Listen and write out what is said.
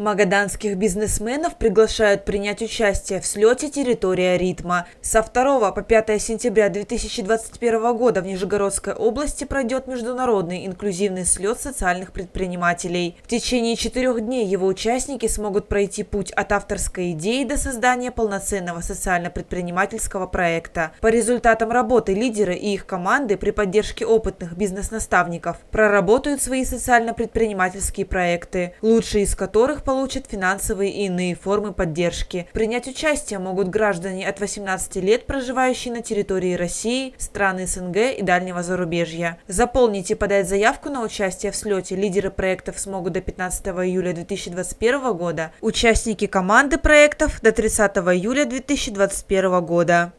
Магаданских бизнесменов приглашают принять участие в слете «Территория ритма». Со 2 по 5 сентября 2021 года в Нижегородской области пройдет международный инклюзивный слет социальных предпринимателей. В течение четырех дней его участники смогут пройти путь от авторской идеи до создания полноценного социально-предпринимательского проекта. По результатам работы лидеры и их команды при поддержке опытных бизнес-наставников проработают свои социально-предпринимательские проекты, лучшие из которых получат финансовые и иные формы поддержки. Принять участие могут граждане от 18 лет, проживающие на территории России, стран СНГ и дальнего зарубежья. Заполнить и подать заявку на участие в слете лидеры проектов смогут до 15 июля 2021 года, участники команды проектов до 30 июля 2021 года.